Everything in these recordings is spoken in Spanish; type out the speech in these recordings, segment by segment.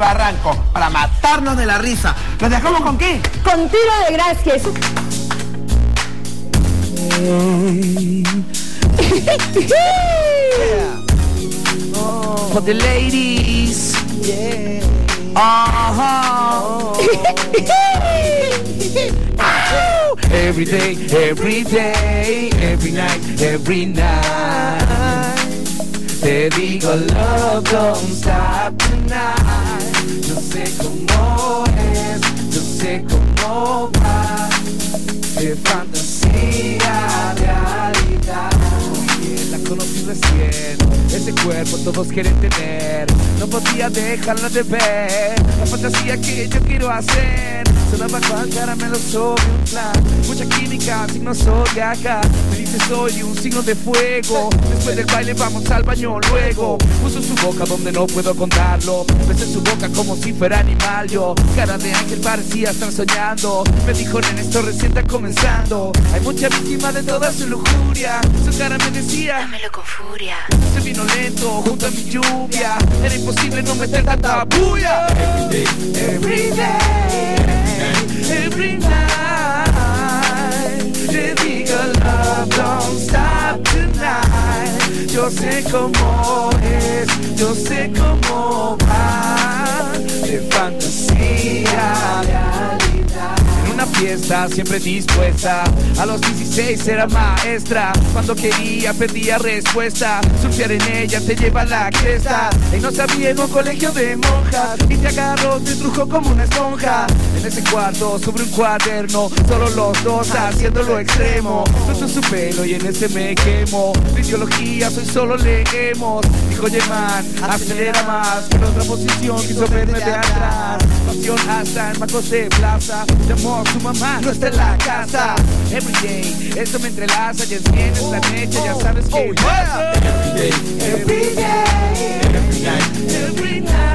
Barranco para matarnos de la risa. ¿Nos dejamos con qué? Con tiro de gracia. Eso... For the ladies. Yeah. Uh-huh. every day, every day, every night, every night. Te digo, love don't stop tonight. Yo sé cómo es, yo sé cómo va. De fantasía, realidad. la conocí recién. Ese cuerpo todos quieren tener. Podía dejarla de ver. La fantasía que yo quiero hacer. Sonaba con caramelo sobre un plan. Mucha química, signo zodiaca. Me dice soy un signo de fuego. Después del baile vamos al baño luego. Puso su boca donde no puedo contarlo. Besé su boca como si fuera animal. Yo, cara de ángel, parecía estar soñando. Me dijo, en esto recién está comenzando. Hay mucha víctima de toda su lujuria. Su cara me decía, dámelo con furia. Se vino lento junto a mi lluvia. Era imposible no meter tanta bulla. Every day, every day, every night. Te digo, love don't stop tonight. Yo sé cómo es, yo sé cómo va. De fantasía, fiesta siempre dispuesta. A los 16 era maestra. Cuando quería pedía respuesta. Surfear en ella te lleva a la cresta. Y no sabía en un colegio de monjas. Y te agarró, te trujo como una esponja. En ese cuarto, sobre un cuaderno. Solo los dos haciendo lo extremo. Suelto su pelo y en ese me quemo. De ideología, soy solo leemos. Dijo Yeman, acelera más. Que en otra posición quiso verme de atrás. Pasión hasta en Marcos de Plaza. Llamó a su mamá, no está en la casa. Every day, esto me entrelaza. Ya tienes la mecha, ya sabes que. Every day, every day, every night, every night.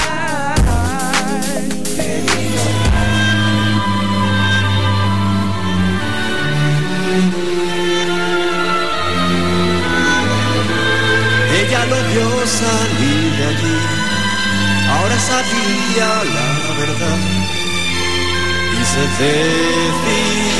Ella lo vio salir de allí, ahora sabía la verdad y se decidió.